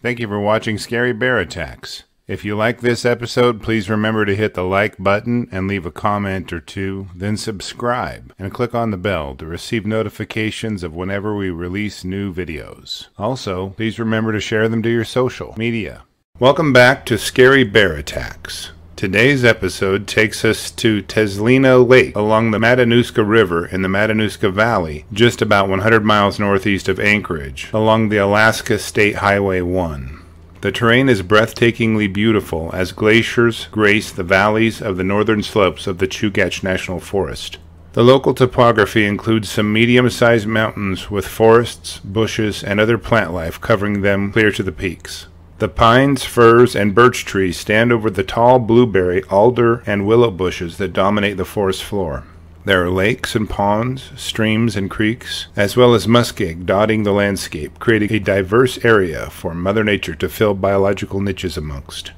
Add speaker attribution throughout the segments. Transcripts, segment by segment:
Speaker 1: Thank you for watching Scary Bear Attacks. If you like this episode, please remember to hit the like button and leave a comment or two, then subscribe and click on the bell to receive notifications of whenever we release new videos. Also, please remember to share them to your social media. Welcome back to Scary Bear Attacks. Today's episode takes us to Tazlina Lake along the Matanuska River in the Matanuska Valley, just about 100 miles northeast of Anchorage, along the Alaska State Highway 1. The terrain is breathtakingly beautiful as glaciers grace the valleys of the northern slopes of the Chugach National Forest. The local topography includes some medium sized mountains with forests, bushes, and other plant life covering them clear to the peaks. The pines, firs, and birch trees stand over the tall blueberry, alder, and willow bushes that dominate the forest floor. There are lakes and ponds, streams and creeks, as well as muskeg dotting the landscape, creating a diverse area for Mother Nature to fill biological niches amongst.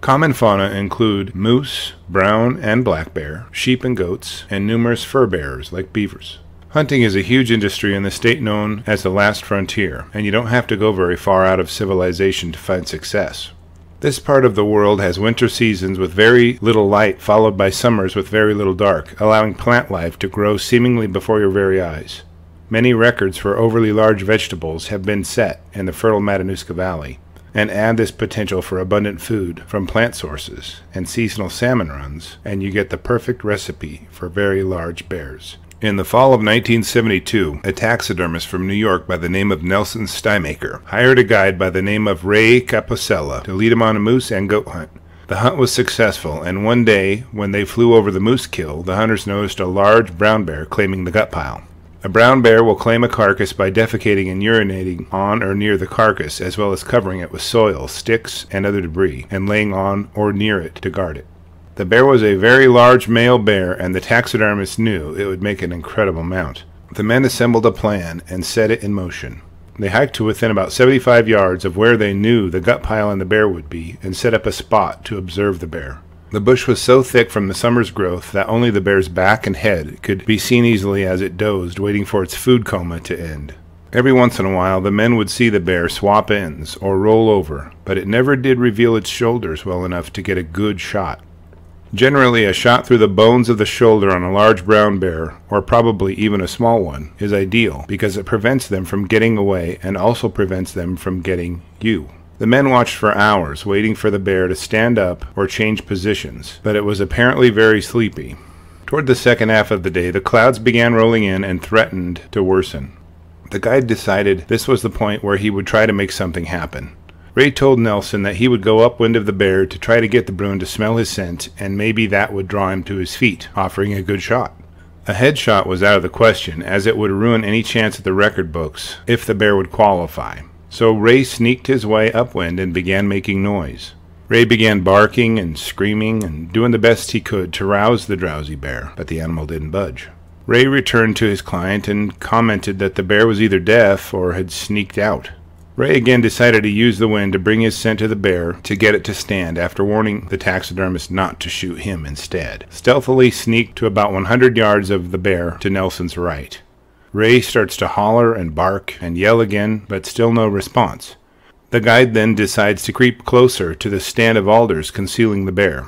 Speaker 1: Common fauna include moose, brown and black bear, sheep and goats, and numerous fur bearers like beavers. Hunting is a huge industry in the state known as the last frontier, and you don't have to go very far out of civilization to find success. This part of the world has winter seasons with very little light, followed by summers with very little dark, allowing plant life to grow seemingly before your very eyes. Many records for overly large vegetables have been set in the fertile Matanuska Valley, and add this potential for abundant food from plant sources and seasonal salmon runs, and you get the perfect recipe for very large bears. In the fall of 1972, a taxidermist from New York by the name of Nelson Stimaker hired a guide by the name of Ray Caposella to lead him on a moose and goat hunt. The hunt was successful, and one day, when they flew over the moose kill, the hunters noticed a large brown bear claiming the gut pile. A brown bear will claim a carcass by defecating and urinating on or near the carcass, as well as covering it with soil, sticks, and other debris, and laying on or near it to guard it. The bear was a very large male bear, and the taxidermist knew it would make an incredible mount. The men assembled a plan and set it in motion. They hiked to within about 75 yards of where they knew the gut pile and the bear would be and set up a spot to observe the bear. The bush was so thick from the summer's growth that only the bear's back and head could be seen easily as it dozed, waiting for its food coma to end. Every once in a while, the men would see the bear swap ends or roll over, but it never did reveal its shoulders well enough to get a good shot. Generally, a shot through the bones of the shoulder on a large brown bear, or probably even a small one, is ideal because it prevents them from getting away and also prevents them from getting you. The men watched for hours, waiting for the bear to stand up or change positions, but it was apparently very sleepy. Toward the second half of the day, the clouds began rolling in and threatened to worsen. The guide decided this was the point where he would try to make something happen. Ray told Nelson that he would go upwind of the bear to try to get the Bruin to smell his scent, and maybe that would draw him to his feet, offering a good shot. A headshot was out of the question, as it would ruin any chance at the record books if the bear would qualify. So Ray sneaked his way upwind and began making noise. Ray began barking and screaming and doing the best he could to rouse the drowsy bear, but the animal didn't budge. Ray returned to his client and commented that the bear was either deaf or had sneaked out. Ray again decided to use the wind to bring his scent to the bear to get it to stand after warning the taxidermist not to shoot him instead. Stealthily sneaked to about 100 yards of the bear to Nelson's right. Ray starts to holler and bark and yell again, but still no response. The guide then decides to creep closer to the stand of alders concealing the bear.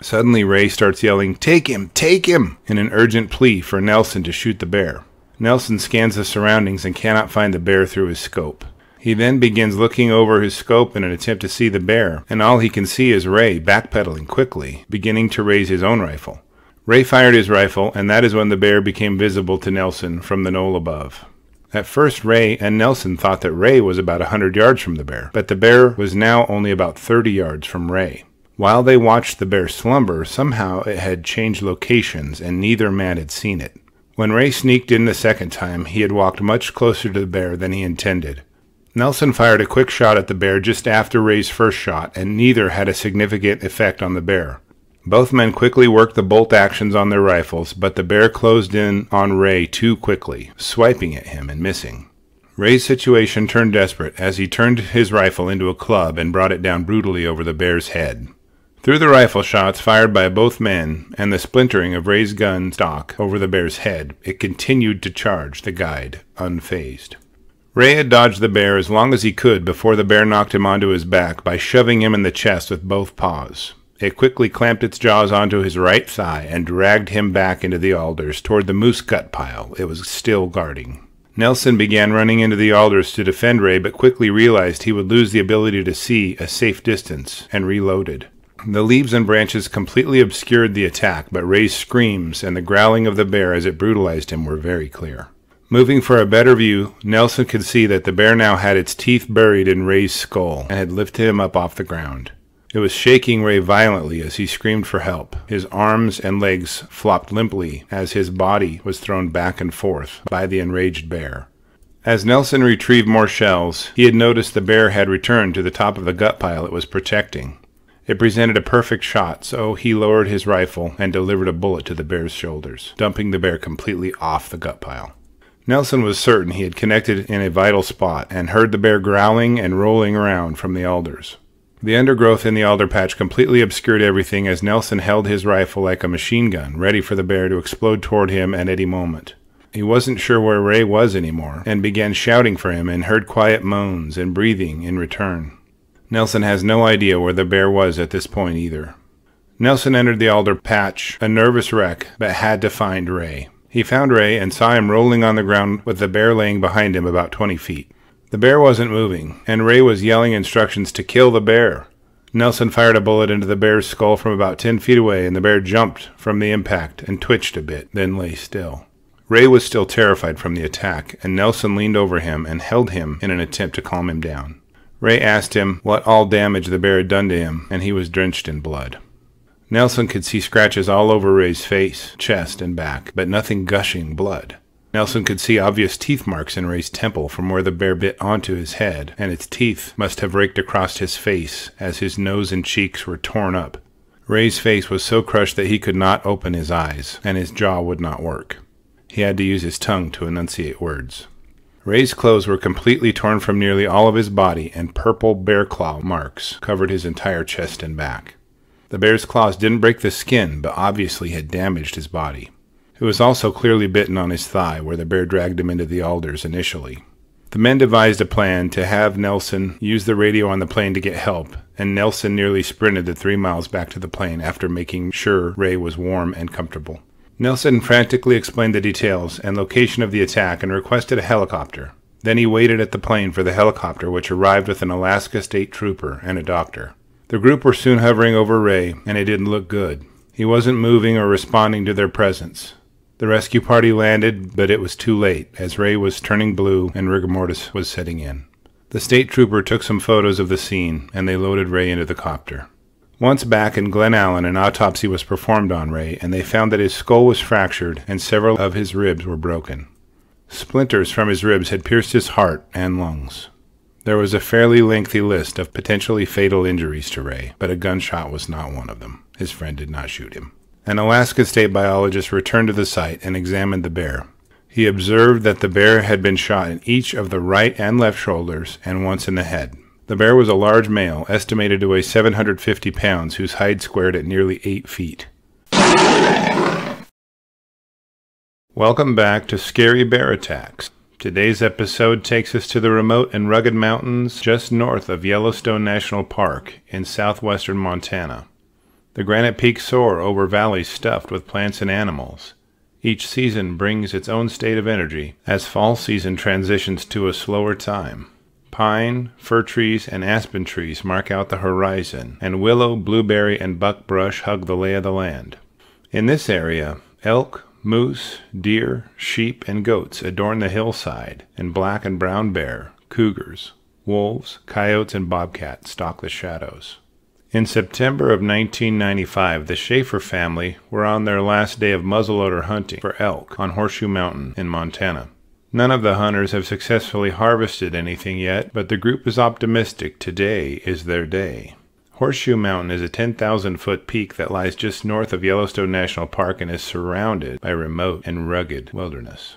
Speaker 1: Suddenly, Ray starts yelling, Take him! Take him! in an urgent plea for Nelson to shoot the bear. Nelson scans the surroundings and cannot find the bear through his scope. He then begins looking over his scope in an attempt to see the bear, and all he can see is Ray backpedaling quickly, beginning to raise his own rifle. Ray fired his rifle, and that is when the bear became visible to Nelson from the knoll above. At first, Ray and Nelson thought that Ray was about a hundred yards from the bear, but the bear was now only about thirty yards from Ray. While they watched the bear slumber, somehow it had changed locations, and neither man had seen it. When Ray sneaked in the second time, he had walked much closer to the bear than he intended. Nelson fired a quick shot at the bear just after Ray's first shot, and neither had a significant effect on the bear. Both men quickly worked the bolt actions on their rifles, but the bear closed in on Ray too quickly, swiping at him and missing. Ray's situation turned desperate as he turned his rifle into a club and brought it down brutally over the bear's head. Through the rifle shots fired by both men and the splintering of Ray's gun stock over the bear's head, it continued to charge the guide, unfazed. Ray had dodged the bear as long as he could before the bear knocked him onto his back by shoving him in the chest with both paws. It quickly clamped its jaws onto his right thigh and dragged him back into the alders toward the moose gut pile it was still guarding. Nelson began running into the alders to defend Ray, but quickly realized he would lose the ability to see a safe distance and reloaded. The leaves and branches completely obscured the attack, but Ray's screams and the growling of the bear as it brutalized him were very clear. Moving for a better view, Nelson could see that the bear now had its teeth buried in Ray's skull and had lifted him up off the ground. It was shaking Ray violently as he screamed for help. His arms and legs flopped limply as his body was thrown back and forth by the enraged bear. As Nelson retrieved more shells, he had noticed the bear had returned to the top of the gut pile it was protecting. It presented a perfect shot, so he lowered his rifle and delivered a bullet to the bear's shoulders, dumping the bear completely off the gut pile. Nelson was certain he had connected in a vital spot and heard the bear growling and rolling around from the alders. The undergrowth in the alder patch completely obscured everything as Nelson held his rifle like a machine gun, ready for the bear to explode toward him at any moment. He wasn't sure where Ray was anymore, and began shouting for him and heard quiet moans and breathing in return. Nelson has no idea where the bear was at this point either. Nelson entered the alder patch, a nervous wreck, but had to find Ray. He found Ray and saw him rolling on the ground with the bear laying behind him about 20 feet. The bear wasn't moving, and Ray was yelling instructions to kill the bear. Nelson fired a bullet into the bear's skull from about 10 feet away, and the bear jumped from the impact and twitched a bit, then lay still. Ray was still terrified from the attack, and Nelson leaned over him and held him in an attempt to calm him down. Ray asked him what all damage the bear had done to him, and he was drenched in blood. Nelson could see scratches all over Ray's face, chest, and back, but nothing gushing blood. Nelson could see obvious teeth marks in Ray's temple from where the bear bit onto his head, and its teeth must have raked across his face as his nose and cheeks were torn up. Ray's face was so crushed that he could not open his eyes, and his jaw would not work. He had to use his tongue to enunciate words. Ray's clothes were completely torn from nearly all of his body, and purple bear claw marks covered his entire chest and back. The bear's claws didn't break the skin, but obviously had damaged his body. It was also clearly bitten on his thigh, where the bear dragged him into the alders initially. The men devised a plan to have Nelson use the radio on the plane to get help, and Nelson nearly sprinted the three miles back to the plane after making sure Ray was warm and comfortable. Nelson frantically explained the details and location of the attack and requested a helicopter. Then he waited at the plane for the helicopter, which arrived with an Alaska State Trooper and a doctor. The group were soon hovering over Ray, and it didn't look good. He wasn't moving or responding to their presence. The rescue party landed, but it was too late, as Ray was turning blue and rigor mortis was setting in. The state trooper took some photos of the scene, and they loaded Ray into the copter. Once back in Glennallen, an autopsy was performed on Ray, and they found that his skull was fractured and several of his ribs were broken. Splinters from his ribs had pierced his heart and lungs. There was a fairly lengthy list of potentially fatal injuries to Ray, but a gunshot was not one of them. His friend did not shoot him. An Alaska state biologist returned to the site and examined the bear. He observed that the bear had been shot in each of the right and left shoulders and once in the head. The bear was a large male, estimated to weigh 750 pounds, whose hide squared at nearly 8 feet. Welcome back to Scary Bear Attacks. Today's episode takes us to the remote and rugged mountains just north of Yellowstone National Park in southwestern Montana. The granite peaks soar over valleys stuffed with plants and animals. Each season brings its own state of energy as fall season transitions to a slower time. Pine, fir trees, and aspen trees mark out the horizon, and willow, blueberry, and buckbrush hug the lay of the land. In this area, elk, moose, deer, sheep, and goats adorn the hillside, and black and brown bear, cougars, wolves, coyotes, and bobcats stalk the shadows. In September of 1995, the Schaefer family were on their last day of muzzleloader hunting for elk on Horseshoe Mountain in Montana. None of the hunters have successfully harvested anything yet, but the group is optimistic today is their day. Horseshoe Mountain is a 10,000 foot peak that lies just north of Yellowstone National Park and is surrounded by remote and rugged wilderness.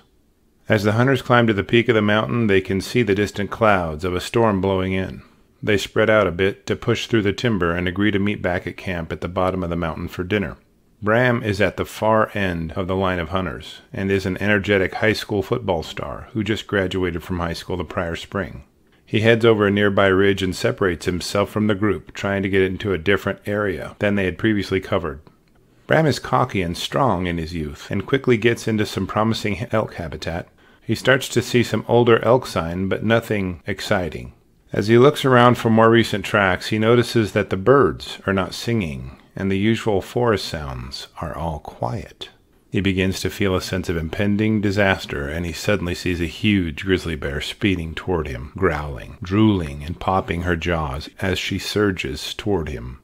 Speaker 1: As the hunters climb to the peak of the mountain, they can see the distant clouds of a storm blowing in. They spread out a bit to push through the timber and agree to meet back at camp at the bottom of the mountain for dinner. Bram is at the far end of the line of hunters and is an energetic high school football star who just graduated from high school the prior spring. He heads over a nearby ridge and separates himself from the group, trying to get into a different area than they had previously covered. Bram is cocky and strong in his youth and quickly gets into some promising elk habitat. He starts to see some older elk sign, but nothing exciting. As he looks around for more recent tracks, he notices that the birds are not singing and the usual forest sounds are all quiet. He begins to feel a sense of impending disaster, and he suddenly sees a huge grizzly bear speeding toward him, growling, drooling, and popping her jaws as she surges toward him.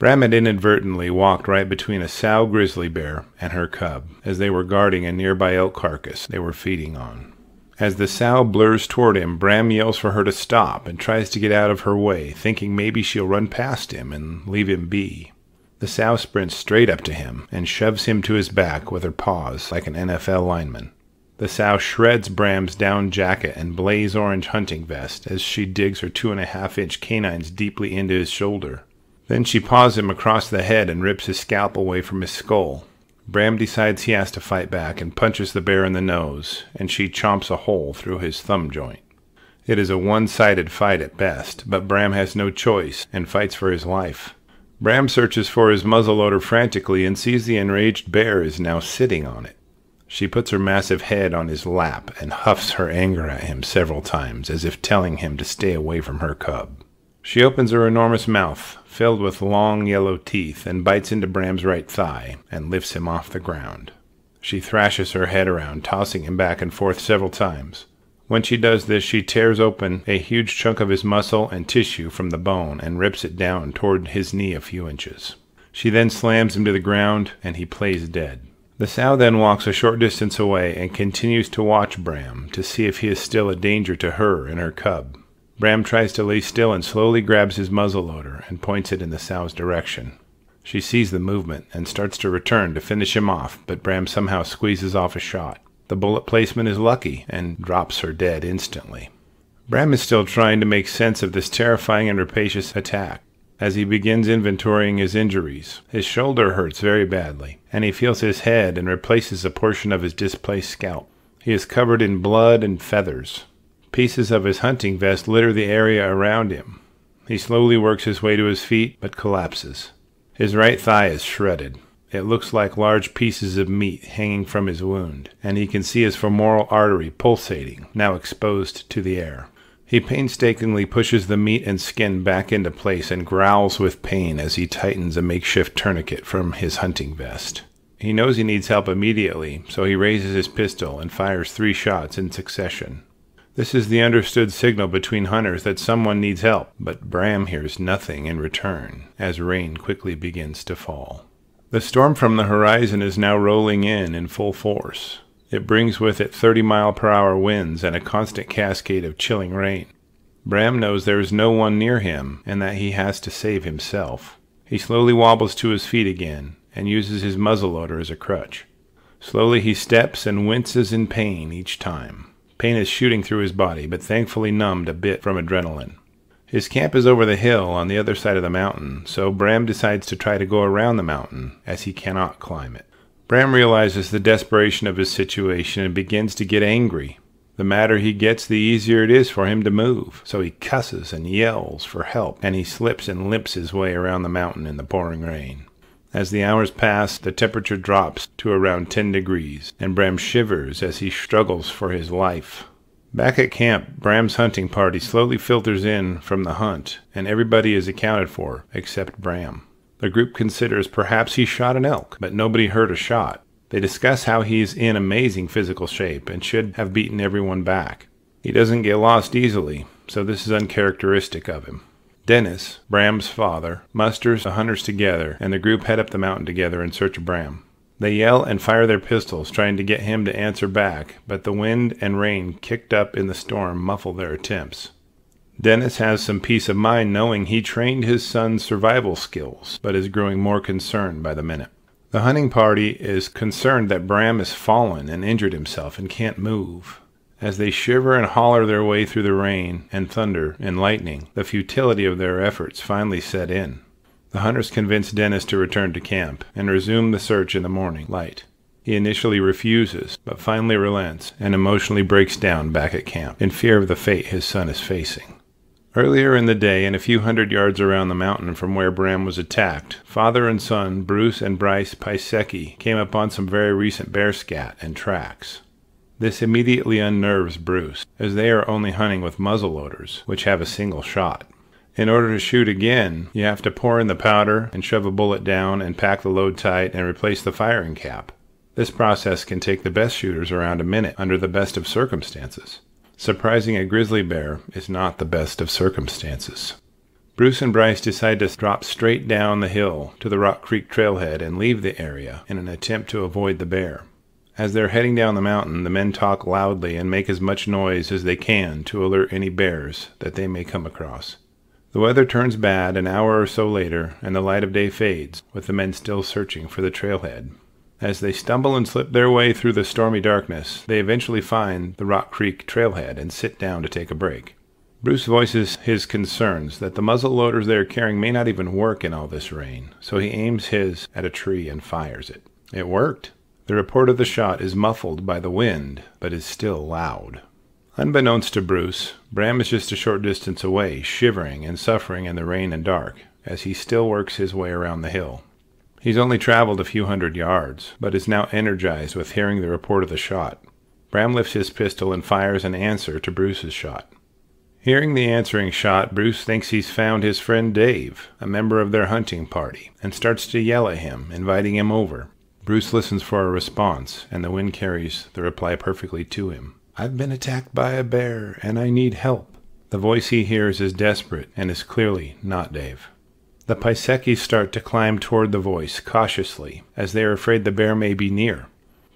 Speaker 1: Bram had inadvertently walked right between a sow grizzly bear and her cub as they were guarding a nearby elk carcass they were feeding on. As the sow blurs toward him, Bram yells for her to stop and tries to get out of her way, thinking maybe she'll run past him and leave him be. The sow sprints straight up to him and shoves him to his back with her paws like an NFL lineman. The sow shreds Bram's down jacket and blaze orange hunting vest as she digs her two and a half inch canines deeply into his shoulder. Then she paws him across the head and rips his scalp away from his skull. Bram decides he has to fight back and punches the bear in the nose, and she chomps a hole through his thumb joint. It is a one sided fight at best, but Bram has no choice and fights for his life. Bram searches for his muzzleloader frantically and sees the enraged bear is now sitting on it. She puts her massive head on his lap and huffs her anger at him several times, as if telling him to stay away from her cub. She opens her enormous mouth, filled with long yellow teeth, and bites into Bram's right thigh and lifts him off the ground. She thrashes her head around, tossing him back and forth several times. When she does this, she tears open a huge chunk of his muscle and tissue from the bone and rips it down toward his knee a few inches. She then slams him to the ground, and he plays dead. The sow then walks a short distance away and continues to watch Bram to see if he is still a danger to her and her cub. Bram tries to lay still and slowly grabs his muzzleloader and points it in the sow's direction. She sees the movement and starts to return to finish him off, but Bram somehow squeezes off a shot. The bullet placement is lucky and drops her dead instantly. Bram is still trying to make sense of this terrifying and rapacious attack. As he begins inventorying his injuries, his shoulder hurts very badly, and he feels his head and replaces a portion of his displaced scalp. He is covered in blood and feathers. Pieces of his hunting vest litter the area around him. He slowly works his way to his feet, but collapses. His right thigh is shredded. It looks like large pieces of meat hanging from his wound, and he can see his femoral artery pulsating, now exposed to the air. He painstakingly pushes the meat and skin back into place and growls with pain as he tightens a makeshift tourniquet from his hunting vest. He knows he needs help immediately, so he raises his pistol and fires three shots in succession. This is the understood signal between hunters that someone needs help, but Bram hears nothing in return as rain quickly begins to fall. The storm from the horizon is now rolling in in full force. It brings with it 30 mile per hour winds and a constant cascade of chilling rain. Bram knows there is no one near him and that he has to save himself. He slowly wobbles to his feet again and uses his muzzleloader as a crutch. Slowly he steps and winces in pain each time. Pain is shooting through his body, but thankfully numbed a bit from adrenaline. His camp is over the hill on the other side of the mountain, so Bram decides to try to go around the mountain, as he cannot climb it. Bram realizes the desperation of his situation and begins to get angry. The madder he gets, the easier it is for him to move, so he cusses and yells for help, and he slips and limps his way around the mountain in the pouring rain. As the hours pass, the temperature drops to around 10 degrees, and Bram shivers as he struggles for his life. Back at camp, Bram's hunting party slowly filters in from the hunt, and everybody is accounted for except Bram. The group considers perhaps he shot an elk, but nobody heard a shot. They discuss how he's in amazing physical shape and should have beaten everyone back. He doesn't get lost easily, so this is uncharacteristic of him. Dennis, Bram's father, musters the hunters together, and the group head up the mountain together in search of Bram. They yell and fire their pistols, trying to get him to answer back, but the wind and rain kicked up in the storm muffle their attempts. Dennis has some peace of mind knowing he trained his son's survival skills, but is growing more concerned by the minute. The hunting party is concerned that Bram has fallen and injured himself and can't move. As they shiver and holler their way through the rain and thunder and lightning, the futility of their efforts finally set in. The hunters convince Dennis to return to camp and resume the search in the morning light. He initially refuses, but finally relents and emotionally breaks down back at camp in fear of the fate his son is facing. Earlier in the day, and a few hundred yards around the mountain from where Bram was attacked, father and son Bruce and Bryce Pisecki came upon some very recent bear scat and tracks. This immediately unnerves Bruce, as they are only hunting with muzzle loaders, which have a single shot. In order to shoot again, you have to pour in the powder and shove a bullet down and pack the load tight and replace the firing cap. This process can take the best shooters around a minute under the best of circumstances. Surprising a grizzly bear is not the best of circumstances. Bruce and Bryce decide to drop straight down the hill to the Rock Creek trailhead and leave the area in an attempt to avoid the bear. As they're heading down the mountain, the men talk loudly and make as much noise as they can to alert any bears that they may come across. The weather turns bad an hour or so later, and the light of day fades, with the men still searching for the trailhead. As they stumble and slip their way through the stormy darkness, they eventually find the Rock Creek trailhead and sit down to take a break. Bruce voices his concerns that the muzzle loaders they are carrying may not even work in all this rain, so he aims his at a tree and fires it. It worked. The report of the shot is muffled by the wind, but is still loud. Unbeknownst to Bruce, Bram is just a short distance away, shivering and suffering in the rain and dark, as he still works his way around the hill. He's only traveled a few hundred yards, but is now energized with hearing the report of the shot. Bram lifts his pistol and fires an answer to Bruce's shot. Hearing the answering shot, Bruce thinks he's found his friend Dave, a member of their hunting party, and starts to yell at him, inviting him over. Bruce listens for a response, and the wind carries the reply perfectly to him. I've been attacked by a bear, and I need help. The voice he hears is desperate and is clearly not Dave. The Piseckis start to climb toward the voice, cautiously, as they are afraid the bear may be near.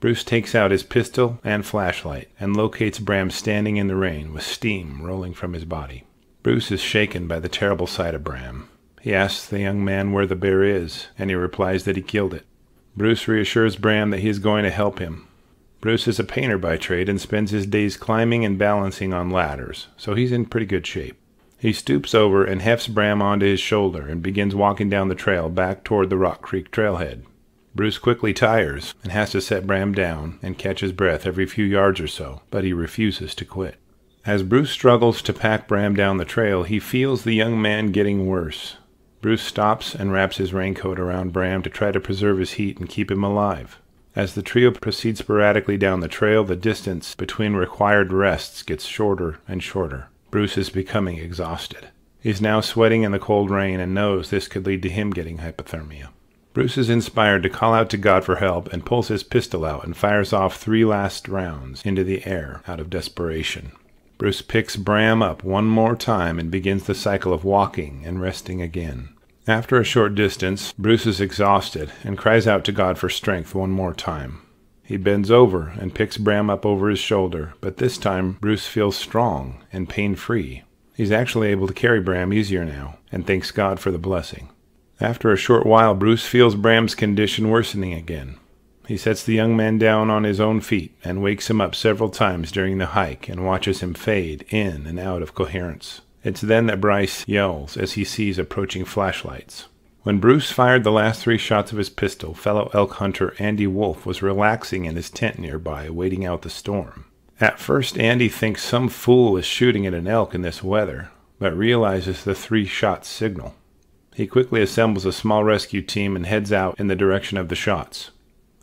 Speaker 1: Bruce takes out his pistol and flashlight and locates Bram standing in the rain with steam rolling from his body. Bruce is shaken by the terrible sight of Bram. He asks the young man where the bear is, and he replies that he killed it. Bruce reassures Bram that he is going to help him. Bruce is a painter by trade and spends his days climbing and balancing on ladders, so he's in pretty good shape. He stoops over and hefts Bram onto his shoulder and begins walking down the trail back toward the Rock Creek trailhead. Bruce quickly tires and has to set Bram down and catch his breath every few yards or so, but he refuses to quit. As Bruce struggles to pack Bram down the trail, he feels the young man getting worse. Bruce stops and wraps his raincoat around Bram to try to preserve his heat and keep him alive. As the trio proceeds sporadically down the trail, the distance between required rests gets shorter and shorter. Bruce is becoming exhausted. He's now sweating in the cold rain and knows this could lead to him getting hypothermia. Bruce is inspired to call out to God for help and pulls his pistol out and fires off three last rounds into the air out of desperation. Bruce picks Bram up one more time and begins the cycle of walking and resting again. After a short distance, Bruce is exhausted and cries out to God for strength one more time. He bends over and picks Bram up over his shoulder, but this time Bruce feels strong and pain free. He's actually able to carry Bram easier now and thanks God for the blessing. After a short while, Bruce feels Bram's condition worsening again. He sets the young man down on his own feet and wakes him up several times during the hike and watches him fade in and out of coherence. It's then that Bryce yells as he sees approaching flashlights. When Bruce fired the last three shots of his pistol, fellow elk hunter Andy Wolf was relaxing in his tent nearby, waiting out the storm. At first, Andy thinks some fool is shooting at an elk in this weather, but realizes the three shot signal. He quickly assembles a small rescue team and heads out in the direction of the shots.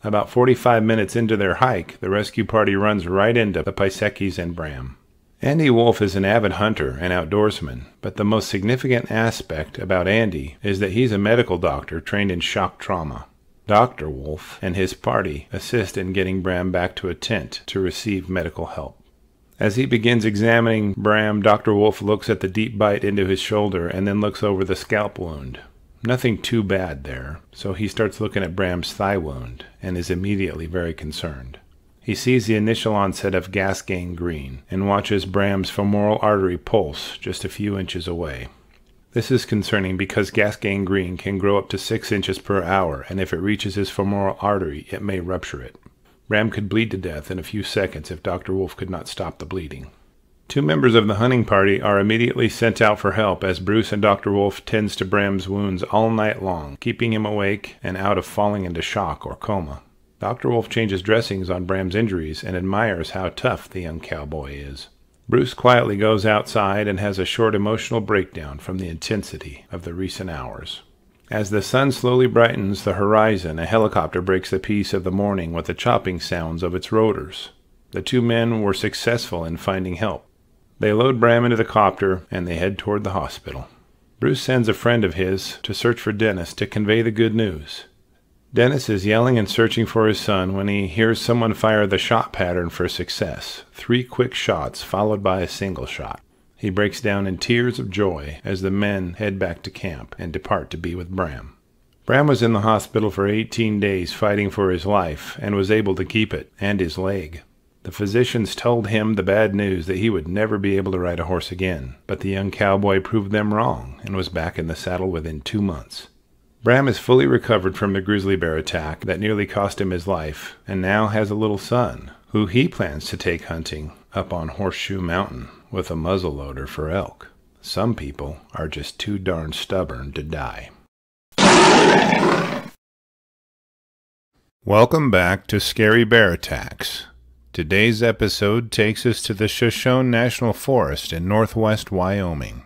Speaker 1: About 45 minutes into their hike, the rescue party runs right into the Piseckis and Bram. Andy Wolf is an avid hunter and outdoorsman, but the most significant aspect about Andy is that he's a medical doctor trained in shock trauma. Dr. Wolf and his party assist in getting Bram back to a tent to receive medical help. As he begins examining Bram, Dr. Wolf looks at the deep bite into his shoulder and then looks over the scalp wound. Nothing too bad there, so he starts looking at Bram's thigh wound and is immediately very concerned. He sees the initial onset of gas gangrene and watches Bram's femoral artery pulse just a few inches away. This is concerning because gas gangrene can grow up to 6 inches per hour, and if it reaches his femoral artery, it may rupture it. Bram could bleed to death in a few seconds if Dr. Wolf could not stop the bleeding. Two members of the hunting party are immediately sent out for help as Bruce and Dr. Wolf tends to Bram's wounds all night long, keeping him awake and out of falling into shock or coma. Dr. Wolf changes dressings on Bram's injuries and admires how tough the young cowboy is. Bruce quietly goes outside and has a short emotional breakdown from the intensity of the recent hours. As the sun slowly brightens the horizon, a helicopter breaks the peace of the morning with the chopping sounds of its rotors. The two men were successful in finding help. They load Bram into the copter and they head toward the hospital. Bruce sends a friend of his to search for Dennis to convey the good news. Dennis is yelling and searching for his son when he hears someone fire the shot pattern for success three quick shots followed by a single shot. He breaks down in tears of joy as the men head back to camp and depart to be with Bram. Bram was in the hospital for 18 days fighting for his life and was able to keep it and his leg. The physicians told him the bad news that he would never be able to ride a horse again, but the young cowboy proved them wrong and was back in the saddle within two months. Bram is fully recovered from the grizzly bear attack that nearly cost him his life, and now has a little son, who he plans to take hunting up on Horseshoe Mountain with a muzzleloader for elk. Some people are just too darn stubborn to die. Welcome back to Scary Bear Attacks. Today's episode takes us to the Shoshone National Forest in northwest Wyoming.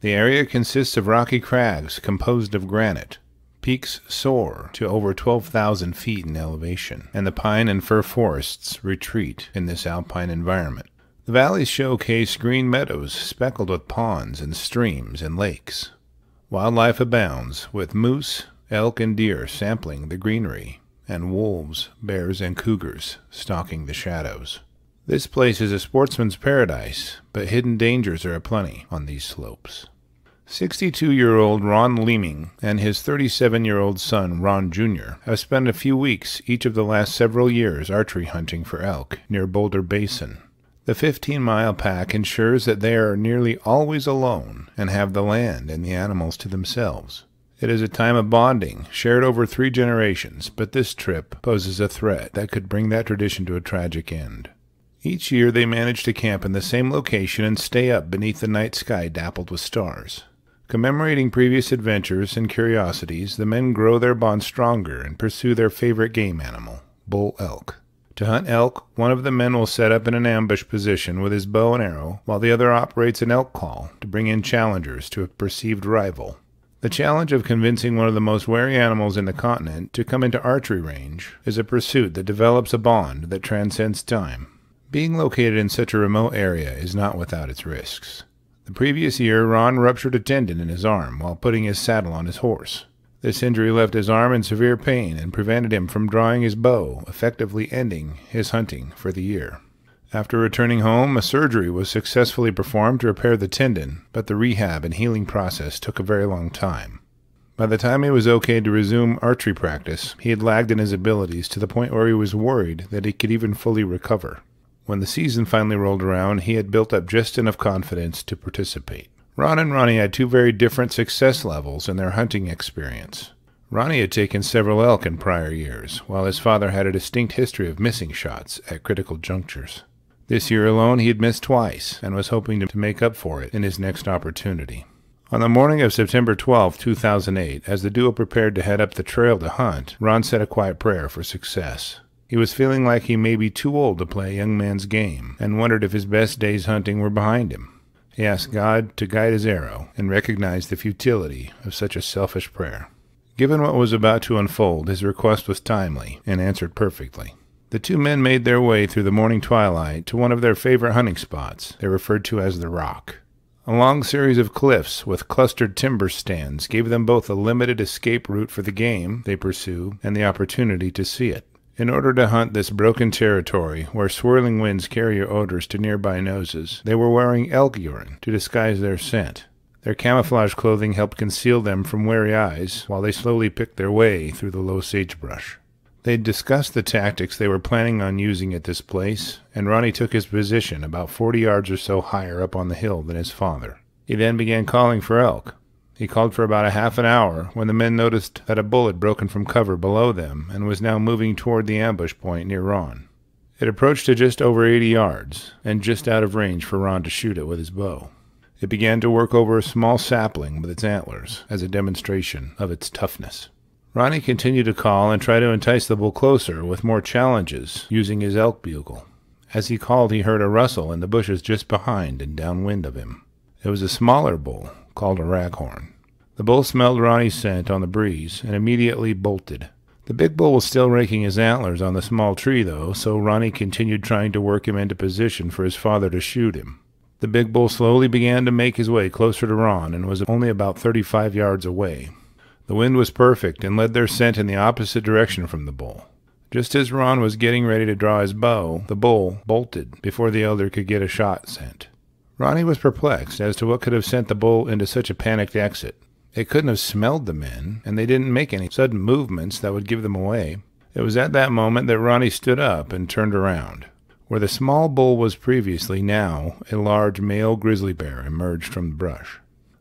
Speaker 1: The area consists of rocky crags composed of granite. Peaks soar to over 12,000 feet in elevation, and the pine and fir forests retreat in this alpine environment. The valleys showcase green meadows speckled with ponds and streams and lakes. Wildlife abounds, with moose, elk, and deer sampling the greenery and wolves, bears, and cougars stalking the shadows. This place is a sportsman's paradise, but hidden dangers are aplenty on these slopes. 62 year old Ron Leeming and his 37 year old son, Ron Jr., have spent a few weeks each of the last several years archery hunting for elk near Boulder Basin. The 15 mile pack ensures that they are nearly always alone and have the land and the animals to themselves. It is a time of bonding, shared over three generations, but this trip poses a threat that could bring that tradition to a tragic end. Each year they manage to camp in the same location and stay up beneath the night sky dappled with stars. Commemorating previous adventures and curiosities, the men grow their bond stronger and pursue their favorite game animal, bull elk. To hunt elk, one of the men will set up in an ambush position with his bow and arrow, while the other operates an elk call to bring in challengers to a perceived rival. The challenge of convincing one of the most wary animals in the continent to come into archery range is a pursuit that develops a bond that transcends time. Being located in such a remote area is not without its risks. The previous year, Ron ruptured a tendon in his arm while putting his saddle on his horse. This injury left his arm in severe pain and prevented him from drawing his bow, effectively ending his hunting for the year. After returning home, a surgery was successfully performed to repair the tendon, but the rehab and healing process took a very long time. By the time he was okay to resume archery practice, he had lagged in his abilities to the point where he was worried that he could even fully recover. When the season finally rolled around, he had built up just enough confidence to participate. Ron and Ronnie had two very different success levels in their hunting experience. Ronnie had taken several elk in prior years, while his father had a distinct history of missing shots at critical junctures. This year alone, he had missed twice and was hoping to make up for it in his next opportunity. On the morning of September 12, 2008, as the duo prepared to head up the trail to hunt, Ron said a quiet prayer for success. He was feeling like he may be too old to play a young man's game and wondered if his best days hunting were behind him. He asked God to guide his arrow and recognized the futility of such a selfish prayer. Given what was about to unfold, his request was timely and answered perfectly. The two men made their way through the morning twilight to one of their favorite hunting spots, they referred to as the Rock. A long series of cliffs with clustered timber stands gave them both a limited escape route for the game they pursue and the opportunity to see it. In order to hunt this broken territory, where swirling winds carry your odors to nearby noses, they were wearing elk urine to disguise their scent. Their camouflage clothing helped conceal them from wary eyes while they slowly picked their way through the low sagebrush. They discussed the tactics they were planning on using at this place, and Ronnie took his position about forty yards or so higher up on the hill than his father. He then began calling for elk. He called for about a half an hour when the men noticed that a bull had broken from cover below them and was now moving toward the ambush point near Ron. It approached to just over 80 yards, and just out of range for Ron to shoot it with his bow. It began to work over a small sapling with its antlers as a demonstration of its toughness. Ronnie continued to call and try to entice the bull closer with more challenges using his elk bugle. As he called, he heard a rustle in the bushes just behind and downwind of him. It was a smaller bull called a raghorn. The bull smelled Ronnie's scent on the breeze and immediately bolted. The big bull was still raking his antlers on the small tree, though, so Ronnie continued trying to work him into position for his father to shoot him. The big bull slowly began to make his way closer to Ron and was only about thirty-five yards away. The wind was perfect and led their scent in the opposite direction from the bull. Just as Ron was getting ready to draw his bow, the bull bolted before the elder could get a shot sent. Ronnie was perplexed as to what could have sent the bull into such a panicked exit. It couldn't have smelled the men, and they didn't make any sudden movements that would give them away. It was at that moment that Ronnie stood up and turned around. Where the small bull was previously, now a large male grizzly bear emerged from the brush.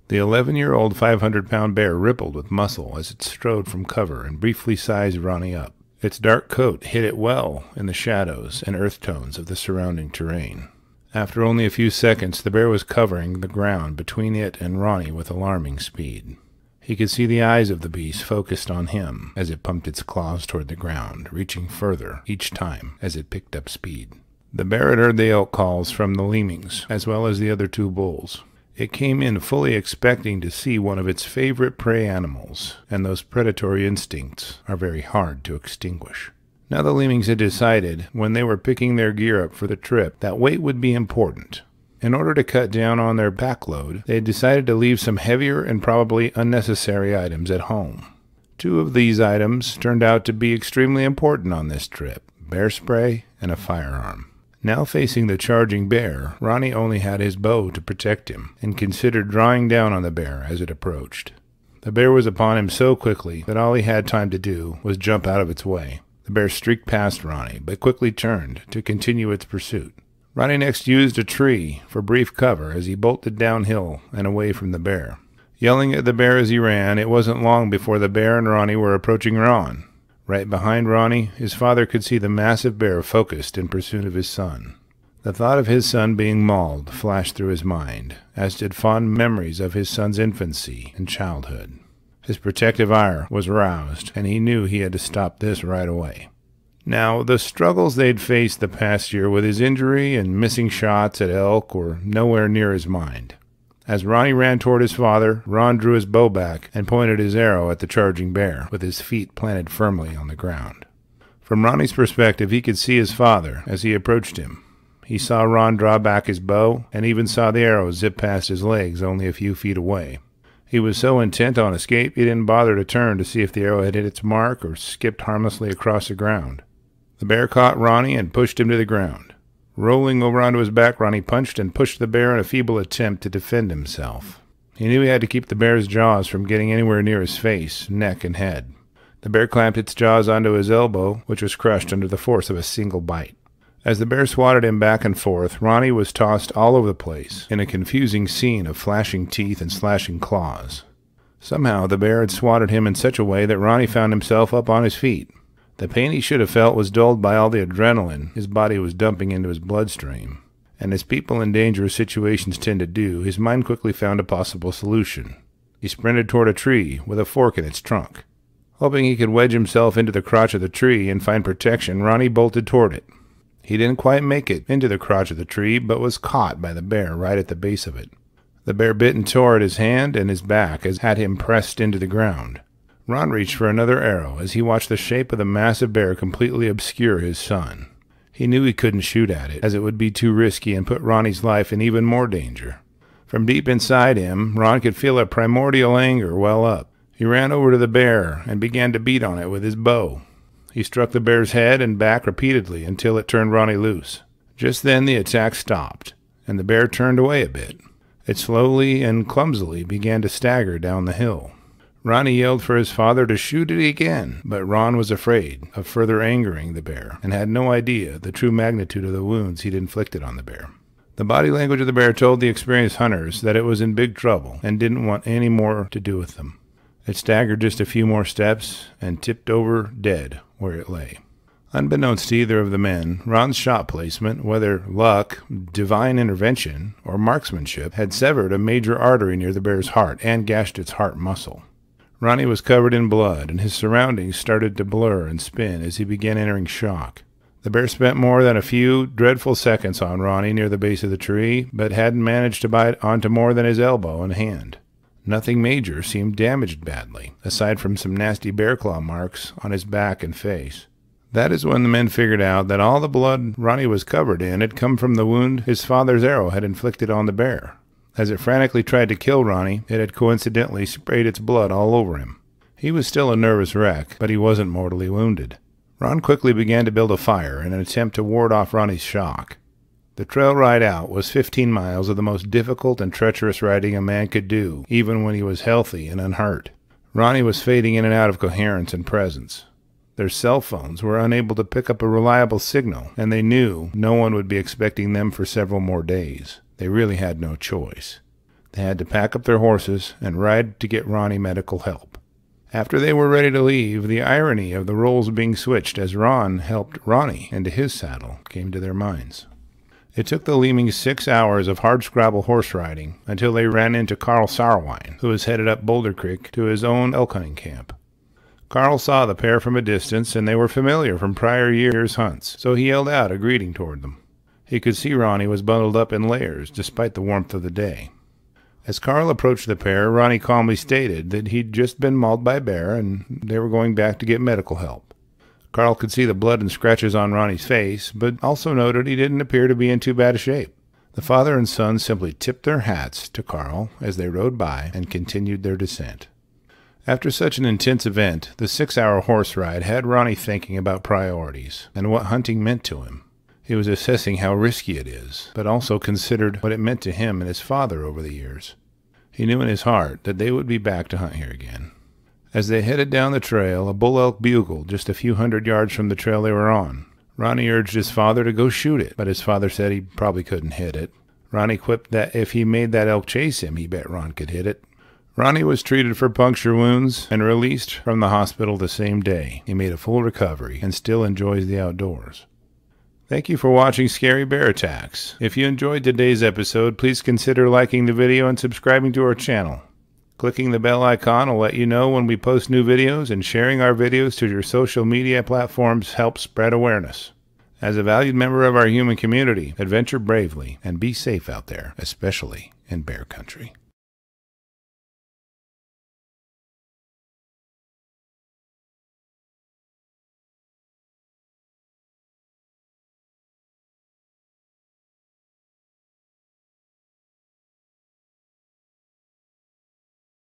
Speaker 1: The eleven year old five hundred pound bear rippled with muscle as it strode from cover and briefly sized Ronnie up. Its dark coat hid it well in the shadows and earth tones of the surrounding terrain. After only a few seconds, the bear was covering the ground between it and Ronnie with alarming speed. He could see the eyes of the beast focused on him as it pumped its claws toward the ground, reaching further each time as it picked up speed. The bear had heard the elk calls from the Leemings, as well as the other two bulls. It came in fully expecting to see one of its favorite prey animals, and those predatory instincts are very hard to extinguish. Now the Leemings had decided, when they were picking their gear up for the trip, that weight would be important. In order to cut down on their pack load, they had decided to leave some heavier and probably unnecessary items at home. Two of these items turned out to be extremely important on this trip bear spray and a firearm. Now facing the charging bear, Ronnie only had his bow to protect him, and considered drawing down on the bear as it approached. The bear was upon him so quickly that all he had time to do was jump out of its way. The bear streaked past Ronnie, but quickly turned to continue its pursuit. Ronnie next used a tree for brief cover as he bolted downhill and away from the bear. Yelling at the bear as he ran, it wasn't long before the bear and Ronnie were approaching Ron. Right behind Ronnie, his father could see the massive bear focused in pursuit of his son. The thought of his son being mauled flashed through his mind, as did fond memories of his son's infancy and childhood. His protective ire was roused, and he knew he had to stop this right away. Now, the struggles they'd faced the past year with his injury and missing shots at elk were nowhere near his mind. As Ronnie ran toward his father, Ron drew his bow back and pointed his arrow at the charging bear, with his feet planted firmly on the ground. From Ronnie's perspective, he could see his father as he approached him. He saw Ron draw back his bow and even saw the arrow zip past his legs only a few feet away. He was so intent on escape he didn't bother to turn to see if the arrow had hit its mark or skipped harmlessly across the ground. The bear caught Ronnie and pushed him to the ground. Rolling over onto his back, Ronnie punched and pushed the bear in a feeble attempt to defend himself. He knew he had to keep the bear's jaws from getting anywhere near his face, neck, and head. The bear clamped its jaws onto his elbow, which was crushed under the force of a single bite. As the bear swatted him back and forth, Ronnie was tossed all over the place in a confusing scene of flashing teeth and slashing claws. Somehow the bear had swatted him in such a way that Ronnie found himself up on his feet. The pain he should have felt was dulled by all the adrenaline his body was dumping into his bloodstream. And as people in dangerous situations tend to do, his mind quickly found a possible solution. He sprinted toward a tree with a fork in its trunk. Hoping he could wedge himself into the crotch of the tree and find protection, Ronnie bolted toward it. He didn't quite make it into the crotch of the tree, but was caught by the bear right at the base of it. The bear bit and tore at his hand and his back as had him pressed into the ground. Ron reached for another arrow as he watched the shape of the massive bear completely obscure his son. He knew he couldn't shoot at it, as it would be too risky and put Ronnie's life in even more danger. From deep inside him, Ron could feel a primordial anger well up. He ran over to the bear and began to beat on it with his bow. He struck the bear's head and back repeatedly until it turned Ronnie loose. Just then the attack stopped, and the bear turned away a bit. It slowly and clumsily began to stagger down the hill. Ronnie yelled for his father to shoot it again, but Ron was afraid of further angering the bear and had no idea the true magnitude of the wounds he'd inflicted on the bear. The body language of the bear told the experienced hunters that it was in big trouble and didn't want any more to do with them. It staggered just a few more steps and tipped over dead where it lay. Unbeknownst to either of the men, Ron's shot placement, whether luck, divine intervention, or marksmanship, had severed a major artery near the bear's heart and gashed its heart muscle. Ronnie was covered in blood, and his surroundings started to blur and spin as he began entering shock. The bear spent more than a few dreadful seconds on Ronnie near the base of the tree, but hadn't managed to bite onto more than his elbow and hand. Nothing major seemed damaged badly, aside from some nasty bear claw marks on his back and face. That is when the men figured out that all the blood Ronnie was covered in had come from the wound his father's arrow had inflicted on the bear. As it frantically tried to kill Ronnie, it had coincidentally sprayed its blood all over him. He was still a nervous wreck, but he wasn't mortally wounded. Ron quickly began to build a fire in an attempt to ward off Ronnie's shock. The trail ride out was 15 miles of the most difficult and treacherous riding a man could do, even when he was healthy and unhurt. Ronnie was fading in and out of coherence and presence. Their cell phones were unable to pick up a reliable signal, and they knew no one would be expecting them for several more days. They really had no choice. They had to pack up their horses and ride to get Ronnie medical help. After they were ready to leave, the irony of the roles being switched as Ron helped Ronnie into his saddle came to their minds. It took the Leemings six hours of hardscrabble horse riding until they ran into Carl Sauerwein, who was headed up Boulder Creek to his own elk hunting camp. Carl saw the pair from a distance, and they were familiar from prior years' hunts, so he yelled out a greeting toward them. He could see Ronnie was bundled up in layers, despite the warmth of the day. As Carl approached the pair, Ronnie calmly stated that he'd just been mauled by a bear and they were going back to get medical help. Carl could see the blood and scratches on Ronnie's face, but also noted he didn't appear to be in too bad a shape. The father and son simply tipped their hats to Carl as they rode by and continued their descent. After such an intense event, the six hour horse ride had Ronnie thinking about priorities and what hunting meant to him. He was assessing how risky it is, but also considered what it meant to him and his father over the years. He knew in his heart that they would be back to hunt here again. As they headed down the trail, a bull elk bugled just a few hundred yards from the trail they were on. Ronnie urged his father to go shoot it, but his father said he probably couldn't hit it. Ronnie quipped that if he made that elk chase him, he bet Ron could hit it. Ronnie was treated for puncture wounds and released from the hospital the same day. He made a full recovery and still enjoys the outdoors. Thank you for watching Scary Bear Attacks. If you enjoyed today's episode, please consider liking the video and subscribing to our channel. Clicking the bell icon will let you know when we post new videos, and sharing our videos to your social media platforms helps spread awareness. As a valued member of our human community, adventure bravely and be safe out there, especially in bear country.